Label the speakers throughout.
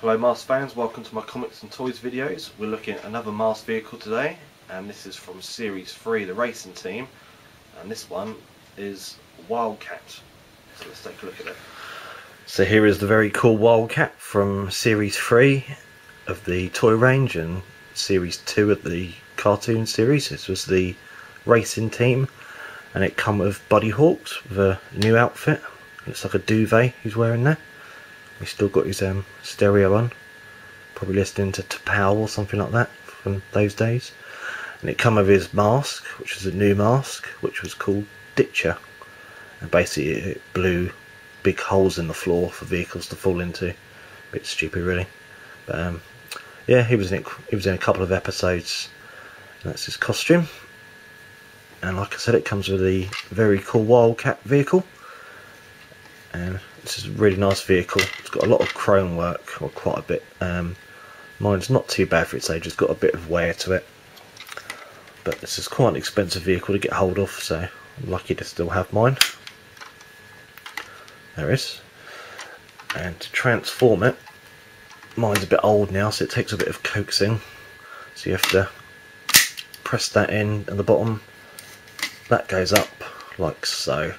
Speaker 1: Hello M.A.S.K. fans, welcome to my comics and toys videos. We're looking at another M.A.S.K. vehicle today and this is from series 3, the racing team and this one is Wildcat. So let's take a look at it. So here is the very cool Wildcat from series 3 of the toy range and series 2 of the cartoon series. This was the racing team and it come with Buddy Hawks with a new outfit. Looks like a duvet he's wearing there. He's still got his um, stereo on. Probably listening to T'Pau or something like that from those days. And it come with his mask, which was a new mask, which was called Ditcher. And basically it blew big holes in the floor for vehicles to fall into. A Bit stupid really. But um, yeah, he was in he was in a couple of episodes. That's his costume. And like I said, it comes with a very cool Wildcat vehicle. And this is a really nice vehicle. It's got a lot of chrome work, or quite a bit. Um, mine's not too bad for its age. It's got a bit of wear to it. But this is quite an expensive vehicle to get hold of, so I'm lucky to still have mine. There is. And to transform it, mine's a bit old now, so it takes a bit of coaxing. So you have to press that in at the bottom. That goes up like so,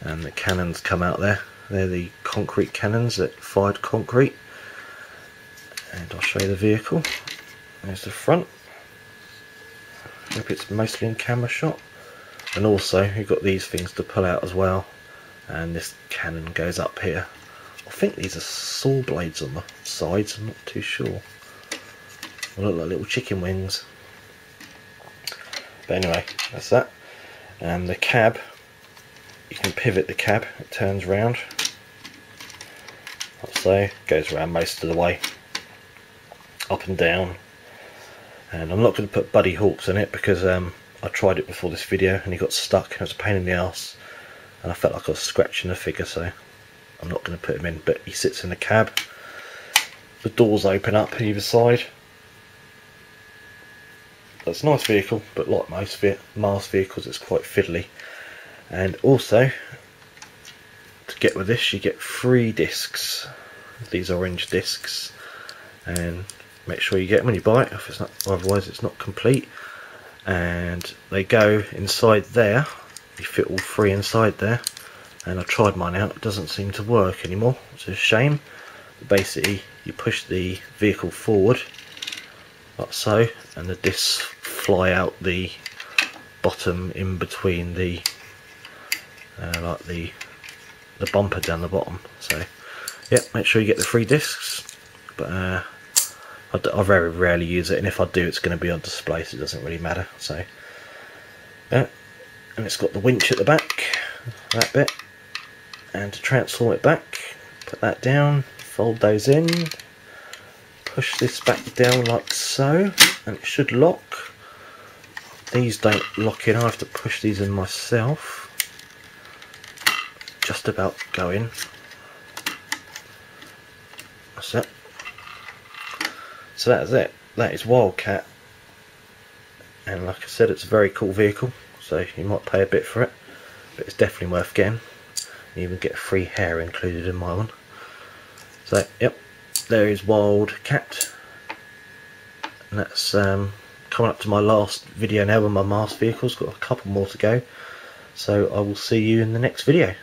Speaker 1: and the cannons come out there. They're the concrete cannons that fired concrete. And I'll show you the vehicle. There's the front. Hope it's mostly in camera shot. And also you've got these things to pull out as well. And this cannon goes up here. I think these are saw blades on the sides, I'm not too sure. They look like little chicken wings. But anyway, that's that. And the cab can pivot the cab, it turns round. Like so, goes around most of the way. Up and down. And I'm not going to put Buddy Hawks in it because um, I tried it before this video and he got stuck and it was a pain in the ass. And I felt like I was scratching the figure so I'm not going to put him in. But he sits in the cab. The doors open up either side. That's a nice vehicle, but like most M.A.S.K. vehicles, it's quite fiddly and also to get with this you get three discs. These orange discs. And make sure you get them when you buy it if it's not otherwise it's not complete. And they go inside there. You fit all three inside there. And I tried mine out. It doesn't seem to work anymore it's a shame. Basically you push the vehicle forward like so and the discs fly out the bottom in between the uh, like the the bumper down the bottom. So yeah make sure you get the three discs. But uh, I, I, very rarely use it and if I do it's going to be on display so it doesn't really matter. So yeah and it's got the winch at the back that bit. And to transform it back put that down fold those in push this back down like so and it should lock. These don't lock in I have to push these in myself just about going. That's it. So that's it. That is Wildcat. And like I said, it's a very cool vehicle. So you might pay a bit for it. But it's definitely worth getting. You even get free hair included in my one. So, yep. There is Wildcat. And that's um, coming up to my last video now with my M.A.S.K. vehicles. Got a couple more to go. So I will see you in the next video.